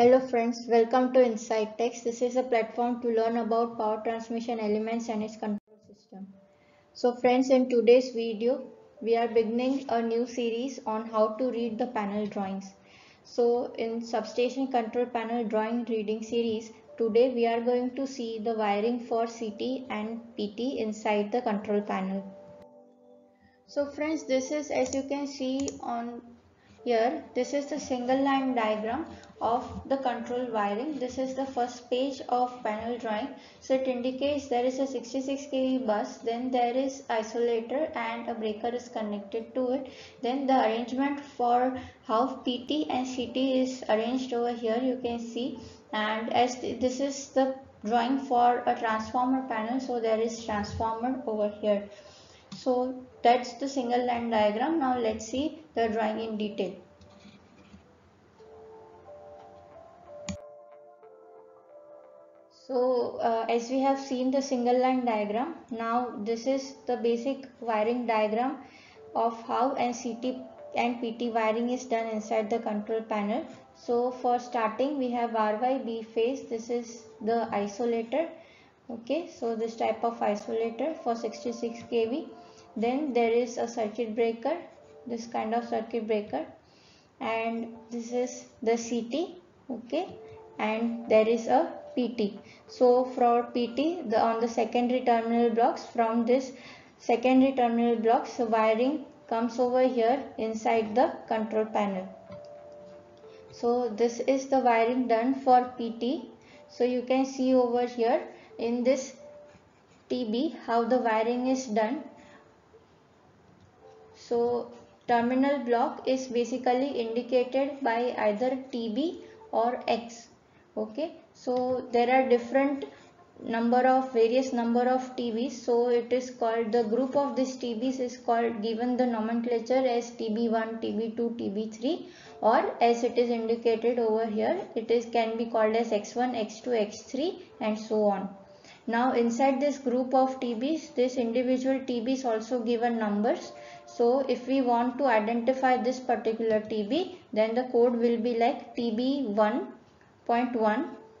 Hello friends, welcome to Insight Tecs. This is a platform to learn about power transmission elements and its control system. So friends, in today's video, we are beginning a new series on how to read the panel drawings. So in substation control panel drawing reading series, today we are going to see the wiring for CT and PT inside the control panel. So friends, this is as you can see on here, this is the single line diagram of the control wiring. This is the first page of panel drawing. So it indicates there is a 66 kV bus, then there is isolator and a breaker is connected to it. Then the arrangement for how PT and CT is arranged over here you can see and as this is the drawing for a transformer panel so there is transformer over here so that's the single line diagram. Now let's see the drawing in detail. So uh, as we have seen the single line diagram now this is the basic wiring diagram of how NCT and PT wiring is done inside the control panel. So for starting we have RYB phase. This is the isolator. Okay so this type of isolator for 66 kV then there is a circuit breaker this kind of circuit breaker. And this is the CT okay? And there is a PT so for PT the on the secondary terminal blocks from this secondary terminal blocks the wiring comes over here inside the control panel. So this is the wiring done for PT so you can see over here in this TB how the wiring is done so terminal block is basically indicated by either TB or X. Okay. So there are different number of various number of TBs. So it is called the group of these TBs is called given the nomenclature as TB1, TB2, TB3 or as it is indicated over here it is can be called as X1, X2, X3 and so on. Now inside this group of TBs this individual TBs also given numbers so if we want to identify this particular TB, then the code will be like TB1.1,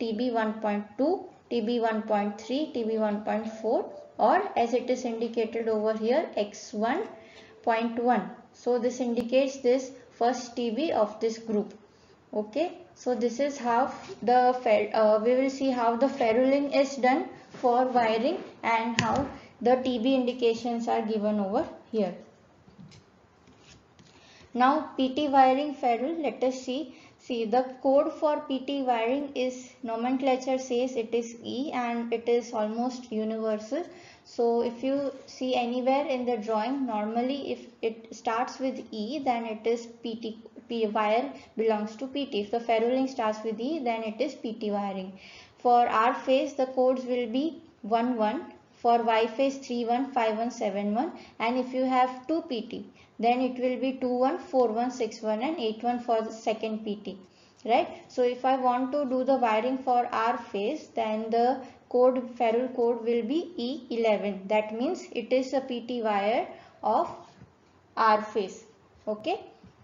TB1.2, TB1.3, TB1.4 or as it is indicated over here X1.1. So this indicates this first TB of this group. Okay. So this is how the uh, we will see how the ferruling is done for wiring and how the TB indications are given over here. Now PT wiring ferrule, let us see. See the code for PT wiring is nomenclature says it is E and it is almost universal. So if you see anywhere in the drawing normally if it starts with E then it is PT P wire belongs to PT. If the ferruling starts with E then it is PT wiring. For R phase the codes will be 1 1 for Y phase 315171 and if you have 2 PT then it will be 214161 and 81 for the second PT right? So if I want to do the wiring for R phase then the code ferrule code will be E11 that means it is a PT wire of R phase. Okay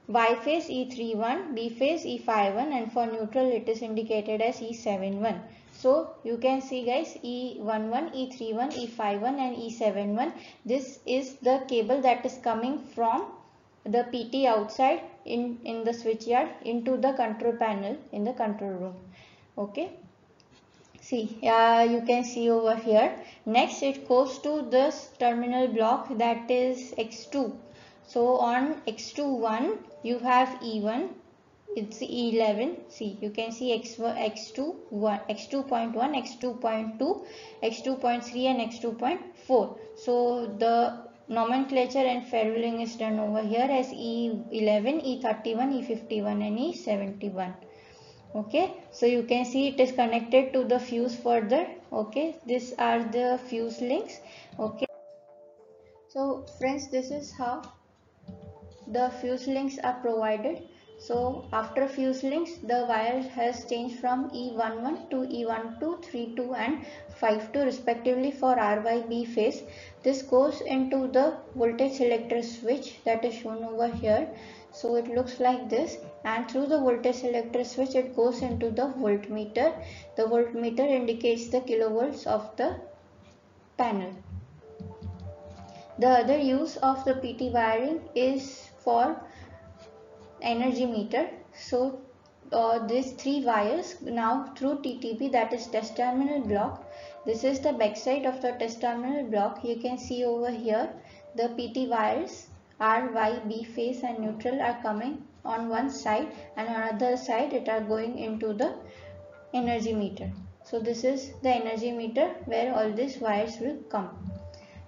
Y phase E31 B phase E51 and for neutral it is indicated as E71 so you can see guys E11, E31, E51 and E71. This is the cable that is coming from the PT outside in, in the switchyard into the control panel in the control room. Okay. See, uh, you can see over here. Next it goes to this terminal block that is X2. So on X21 you have E1 it's E11. see you can see x x2 1 x2.1 x2.2 x2.3 and x2.4 so the nomenclature and ferruling is done over here as e11 e31 e51 and e71 okay? So you can see it is connected to the fuse further. Okay? These are the fuse links. Okay? So friends this is how the fuse links are provided so after fuse links, the wire has changed from E11 to E12, 32 and 52 respectively for RYB phase. This goes into the voltage selector switch that is shown over here. So it looks like this and through the voltage selector switch it goes into the voltmeter. The voltmeter indicates the kilovolts of the panel. The other use of the PT wiring is for energy meter. So uh, these three wires now through TTB that is test terminal block. This is the backside of the test terminal block. You can see over here the PT wires R, Y, B phase and neutral are coming on one side and on other side it are going into the energy meter. So this is the energy meter where all these wires will come.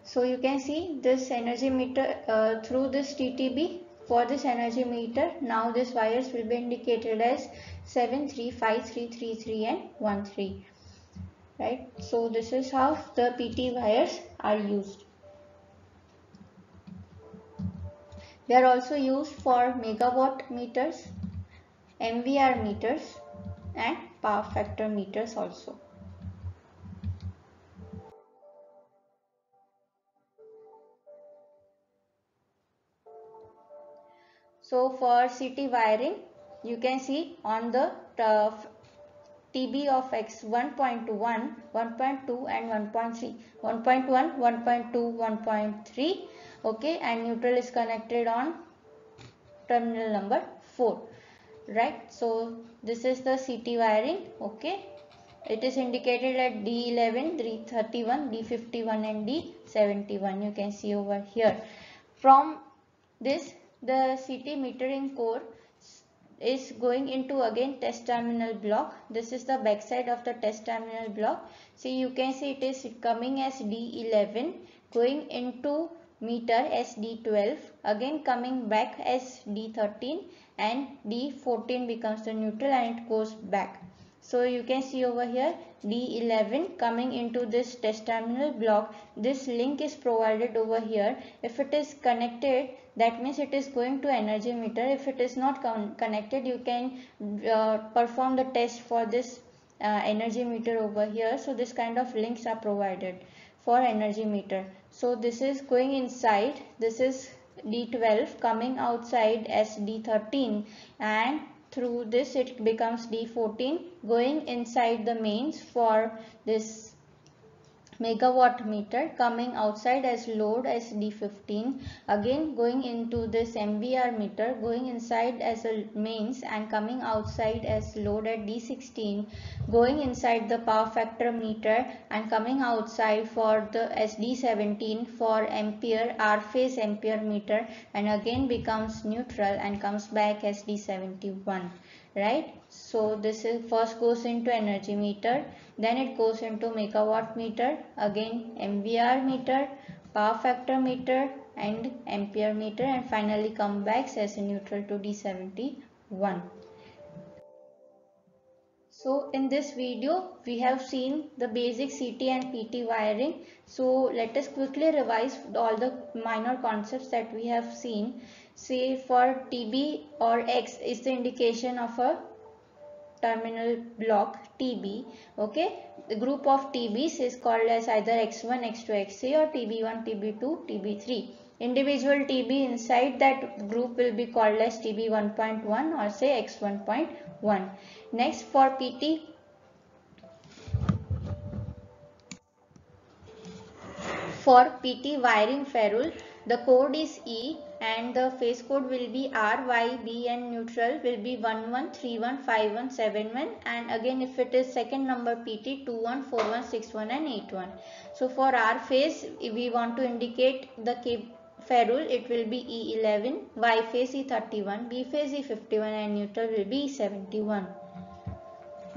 So you can see this energy meter uh, through this TTB for this energy meter now these wires will be indicated as 7, 3, 5, 3, 3, 3 and 1, 3. Right. So this is how the PT wires are used. They are also used for megawatt meters, MVR meters and power factor meters also. So for CT wiring, you can see on the uh, TB of X 1.1, 1.2 and 1.3. 1.1, 1.2, 1.3 okay and neutral is connected on terminal number 4 right? So this is the CT wiring. Okay? It is indicated at D11, D31, D51 and D71 you can see over here. From this the CT metering core is going into again test terminal block this is the back side of the test terminal block see you can see it is coming as D11 going into meter as D12 again coming back as D13 and D14 becomes the neutral and it goes back. So you can see over here D11 coming into this test terminal block. This link is provided over here. If it is connected that means it is going to energy meter. If it is not connected you can uh, perform the test for this uh, energy meter over here. So this kind of links are provided for energy meter. So this is going inside. This is D12 coming outside as D13 and through this it becomes D14 going inside the mains for this megawatt meter coming outside as load as D15 again going into this MVR meter going inside as a mains and coming outside as load at D16 going inside the power factor meter and coming outside for the SD17 for ampere R phase ampere meter and again becomes neutral and comes back as D71 right? So this is first goes into energy meter then it goes into megawatt meter again mvr meter power factor meter and ampere meter and finally come back as a neutral to d71 so in this video we have seen the basic CT and PT wiring. So let us quickly revise all the minor concepts that we have seen say for TB or X is the indication of a terminal block TB okay? The group of TBs is called as either X1 X2 X3 or TB1 TB2 TB3 individual TB inside that group will be called as TB 1.1 or say X 1.1 next for PT for PT wiring ferrule the code is E and the phase code will be R, Y, B and neutral will be 11, 31, 51, 71 and again if it is second number PT 21, 41, 61 and 81. So for R phase if we want to indicate the ferrule it will be E11, Y phase E31, B phase E51 and neutral will be E71.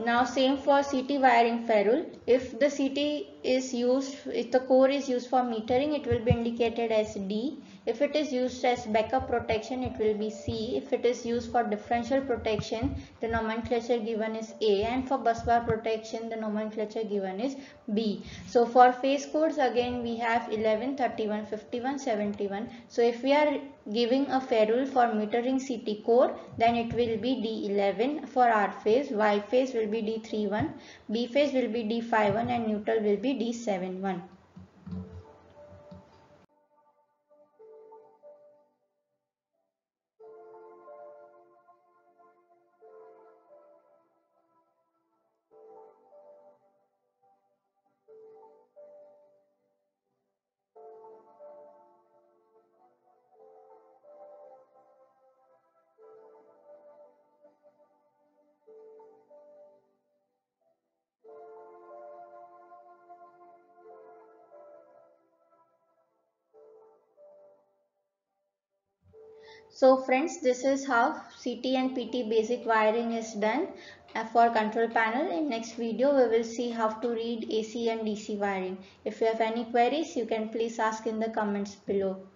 Now same for CT wiring ferrule. If the CT is used, if the core is used for metering, it will be indicated as D. If it is used as backup protection, it will be C. If it is used for differential protection, the nomenclature given is A. And for busbar protection, the nomenclature given is B. So for phase codes, again we have 11, 31, 51, 71. So if we are giving a ferrule for metering CT core, then it will be D11 for R phase, Y phase will be D31, B phase will be D51 and neutral will be D71. So friends, this is how CT and PT basic wiring is done uh, for control panel. In next video, we will see how to read AC and DC wiring. If you have any queries, you can please ask in the comments below.